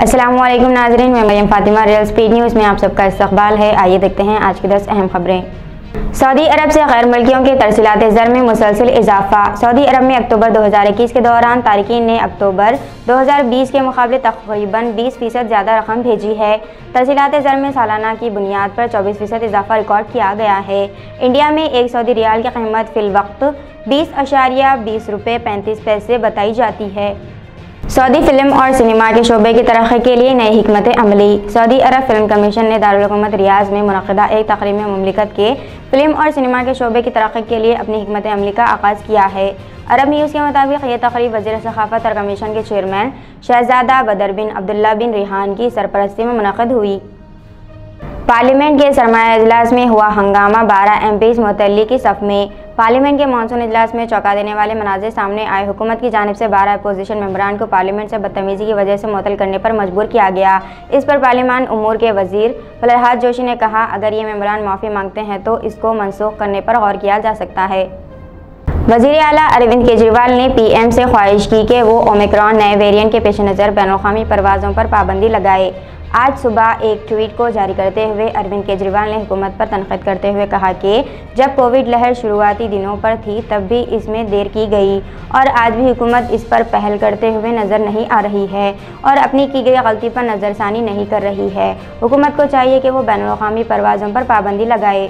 السلام علیکم ناظرین میں Maryam Fatima real speed news میں آپ سب کا استقبال ہے۔ آئیے دیکھتے ہیں آج کی دس اہم خبریں۔ سعودی عرب سے غیر ملکیوں کے ترسیلات زر میں مسلسل اضافہ۔ سعودی عرب میں اکتوبر دو ہزار اکیس کے دوران تارکین نے اکتوبر دو ہزار بیس کے مقابلے تقریباً بیس فیصد زیادہ رقم بھیجی ہے۔ ترسیلات زر میں سالانہ کی بنیاد پر چوبیس فیصد اضافہ ریکارڈ کیا گیا ہے۔ انڈیا میں ایک سعودی ریال کی قیمت فی الوقت بیس اشاریہ بیس روپے پینتیس پیسے بتائی جاتی ہے۔ سعودی فلم اور سنیما کے شعبے کی ترقی کے لیے نئی حکمت عملی۔ سعودی عرب فلم کمیشن نے دارالحکومت ریاض میں منعقدہ ایک تقریب میں مملکت کے فلم اور سنیما کے شعبے کی ترقی کے لیے اپنی حکمت عملی کا آغاز کیا ہے۔ عرب نیوز کے مطابق، یہ تقریب وزیر ثقافت اور کمیشن کے چیئرمین شہزادہ بدر بن عبداللہ بن ریحان کی سرپرستی میں منعقد ہوئی۔ پارلیمنٹ کے سرمایہ اجلاس میں ہوا ہنگامہ بارہ ایم پیز معطلی کی صف میں پارلیمنٹ کے مانسون اجلاس میں چوکا دینے والے مناظر سامنے آئے۔ حکومت کی جانب سے بارہ اپوزیشن ممبران کو پارلیمنٹ سے بدتمیزی کی وجہ سے معطل کرنے پر مجبور کیا گیا۔ اس پر پارلیمان امور کے وزیر فلرحات جوشی نے کہا، اگر یہ ممبران معافی مانگتے ہیں تو اس کو منسوخ کرنے پر غور کیا جا سکتا ہے۔ وزیر اعلیٰ اروند کیجریوال نے پی ایم سے خواہش کی کہ وہ اومیکرون نئے ویرین کے پیش نظر بین الاقوامی پروازوں پر پابندی لگائے۔ آج صبح ایک ٹویٹ کو جاری کرتے ہوئے اروند کیجریوال نے حکومت پر تنقید کرتے ہوئے کہا کہ جب کووڈ لہر شروعاتی دنوں پر تھی تب بھی اس میں دیر کی گئی اور آج بھی حکومت اس پر پہل کرتے ہوئے نظر نہیں آ رہی ہے اور اپنی کی گئی غلطی پر نظر ثانی نہیں کر رہی ہے۔ حکومت کو چاہیے کہ وہ بین الاقوامی پروازوں پر پابندی لگائے۔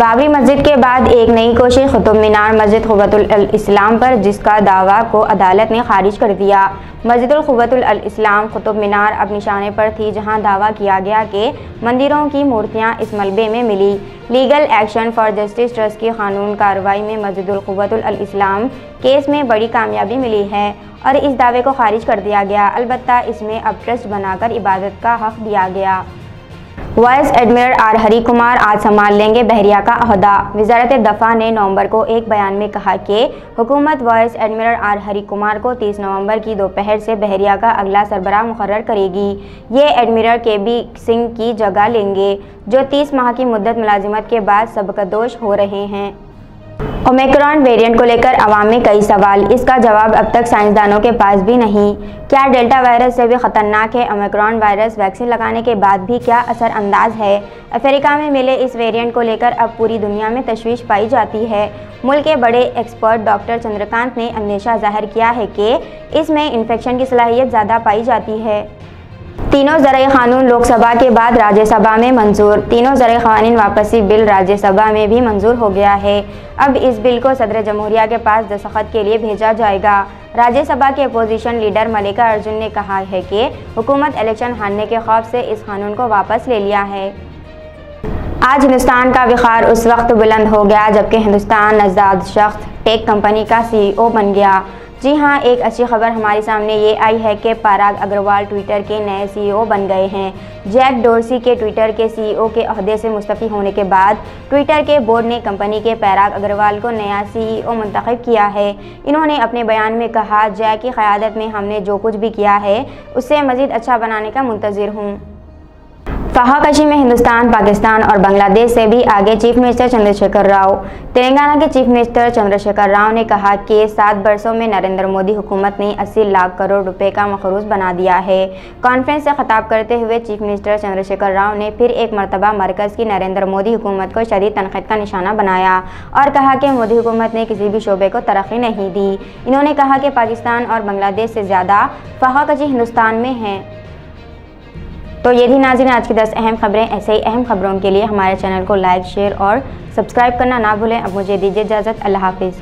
بابری مسجد کے بعد ایک نئی کوشش قطب مینار مسجد قوت الاسلام پر، جس کا دعویٰ کو عدالت نے خارج کر دیا۔ مسجد القوت الاسلام قطب مینار اب نشانے پر تھی، جہاں دعویٰ کیا گیا کہ مندروں کی مورتیاں اس ملبے میں ملی۔ Legal action for justice trust کی قانون کارروائی میں مسجد القوت الاسلام کیس میں بڑی کامیابی ملی ہے اور اس دعوے کو خارج کر دیا گیا۔ البتہ اس میں اب ٹرسٹ بنا کر عبادت کا حق دیا گیا۔ Vice admiral R Hari Kumar آج سنبھال لیں گے بحریہ کا عہدہ۔ وزارت دفاع نے نومبر کو ایک بیان میں کہا کہ حکومت vice admiral R Hari Kumar کو تیس نومبر کی دوپہر سے بحریہ کا اگلا سربراہ مقرر کرے گی۔ یہ ایڈمرل کے بی سنگھ کی جگہ لیں گے، جو تیس ماہ کی مدت ملازمت کے بعد سبکدوش ہو رہے ہیں۔ اومیکرون ویرینٹ کو لے کر عوام میں کئی سوال۔ اس کا جواب اب تک سائنسدانوں کے پاس بھی نہیں۔ کیا ڈیلٹا وائرس سے بھی خطرناک ہے؟ اومیکرون وائرس ویکسین لگانے کے بعد بھی کیا اثر انداز ہے؟ افریقہ میں ملے اس ویرینٹ کو لے کر اب پوری دنیا میں تشویش پائی جاتی ہے۔ ملک کے بڑے ایکسپرٹ ڈاکٹر چندرکانت نے اندیشہ ظاہر کیا ہے کہ اس میں انفیکشن کی صلاحیت زیادہ پائی جاتی ہے۔ تینوں زرعی قانون لوک سبھا کے بعد راجیہ سبھا میں منظور۔ تینوں زرعی قوانین واپسی بل راجیہ سبھا میں بھی منظور ہو گیا ہے۔ اب اس بل کو صدر جمہوریہ کے پاس دستخط کے لیے بھیجا جائے گا۔ راجیہ سبھا کے اپوزیشن لیڈر ملکہ ارجن نے کہا ہے کہ حکومت الیکشن ہارنے کے خوف سے اس قانون کو واپس لے لیا ہے۔ آج ہندوستان کا وقار اس وقت بلند ہو گیا جبکہ ہندوستان نزاد شخص ٹیک کمپنی کا سی او بن گیا۔ جی ہاں ایک اچھی خبر ہمارے سامنے یہ آئی ہے کہ پاراگ اگروال ٹویٹر کے نئے سی او بن گئے ہیں۔ جیک ڈورسی کے ٹویٹر کے سی او کے عہدے سے مستفی ہونے کے بعد ٹویٹر کے بورڈ نے کمپنی کے پیراگ اگروال کو نیا سی او منتخب کیا ہے۔ انہوں نے اپنے بیان میں کہا، جیک کی قیادت میں ہم نے جو کچھ بھی کیا ہے، اس سے مزید اچھا بنانے کا منتظر ہوں۔ فہا کشی میں ہندوستان، پاکستان اور بنگلہ دیش سے بھی آگے چیف منسٹر چندر شیکھر راؤ۔ تلنگانہ کے چیف منسٹر چندر شیکھر راؤ نے کہا کہ سات برسوں میں نریندر مودی حکومت نے اسی لاکھ کروڑ روپے کا مخروض بنا دیا ہے۔ کانفرنس سے خطاب کرتے ہوئے چیف منسٹر چندر شیکھر راؤ نے پھر ایک مرتبہ مرکز کی نریندر مودی حکومت کو شدید تنقید کا نشانہ بنایا اور کہا کہ مودی حکومت نے کسی بھی شعبے کو ترقی نہیں دی۔ انہوں نے کہا کہ پاکستان اور بنگلہ دیش سے زیادہ فہا کشی ہندوستان میں ہیں۔ تو یہ تھی ناظرین آج کی دس اہم خبریں۔ ایسے ہی اہم خبروں کے لیے ہمارے چینل کو لائک، شیئر اور سبسکرائب کرنا نہ بھولیں۔ اب مجھے دیجیے اجازت۔ اللہ حافظ۔